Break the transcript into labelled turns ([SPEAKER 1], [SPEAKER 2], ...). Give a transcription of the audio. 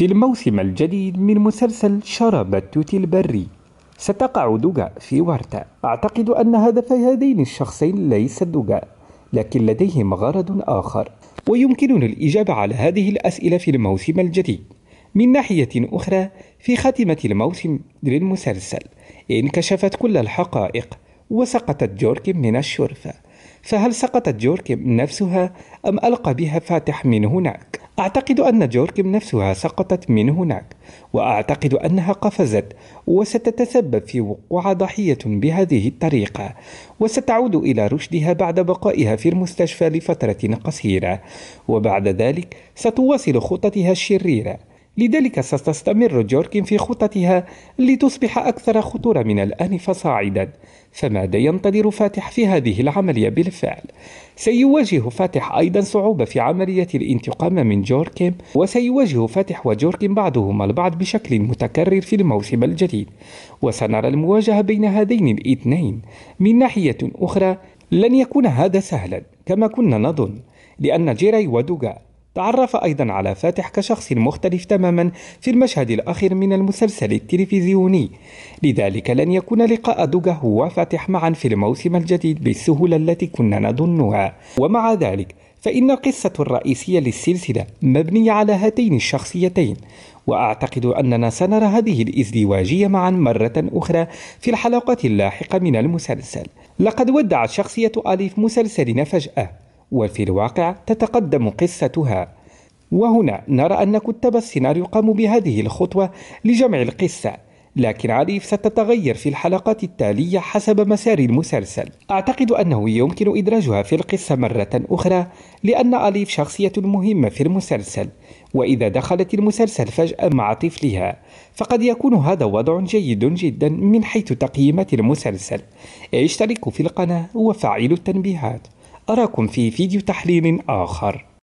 [SPEAKER 1] في الموسم الجديد من مسلسل شرب التوت البري. ستقع دوغا في ورطة أعتقد أن هدف هذين الشخصين ليس دوغا لكن لديهم غرض آخر. ويمكننا الإجابة على هذه الأسئلة في الموسم الجديد. من ناحية أخرى في خاتمة الموسم للمسلسل انكشفت كل الحقائق وسقطت جوركيم من الشرفة. فهل سقطت جوركيم نفسها أم ألقى بها فاتح من هناك؟ أعتقد أن جوركيم نفسها سقطت من هناك وأعتقد أنها قفزت وستتسبب في وقوع ضحية بهذه الطريقة وستعود إلى رشدها بعد بقائها في المستشفى لفترة قصيرة وبعد ذلك ستواصل خطتها الشريرة لذلك ستستمر جوركين في خطتها لتصبح أكثر خطورة من الآن فصاعدا فماذا ينتظر فاتح في هذه العملية بالفعل؟ سيواجه فاتح أيضا صعوبة في عملية الانتقام من جوركيم وسيواجه فاتح وجوركيم بعضهما البعض بشكل متكرر في الموسم الجديد وسنرى المواجهة بين هذين الاثنين من ناحية أخرى لن يكون هذا سهلا كما كنا نظن لأن جيراي ودوغا تعرف أيضا على فاتح كشخص مختلف تماما في المشهد الأخير من المسلسل التلفزيوني. لذلك لن يكون لقاء دوغا وفاتح معا في الموسم الجديد بالسهولة التي كنا نظنها. ومع ذلك فإن القصة الرئيسية للسلسلة مبنية على هاتين الشخصيتين. وأعتقد أننا سنرى هذه الإزدواجية معا مرة أخرى في الحلقات اللاحقة من المسلسل. لقد ودعت شخصية أليف مسلسلنا فجأة. وفي الواقع تتقدم قصتها. وهنا نرى أن كتاب السيناريو قاموا بهذه الخطوة لجمع القصة لكن عريف ستتغير في الحلقات التالية حسب مسار المسلسل. أعتقد أنه يمكن إدراجها في القصة مرة أخرى لأن أليف شخصية مهمة في المسلسل وإذا دخلت المسلسل فجأة مع طفلها فقد يكون هذا وضع جيد جدا من حيث تقييمات المسلسل. اشتركوا في القناة وفعلوا التنبيهات. أراكم في فيديو تحليل آخر.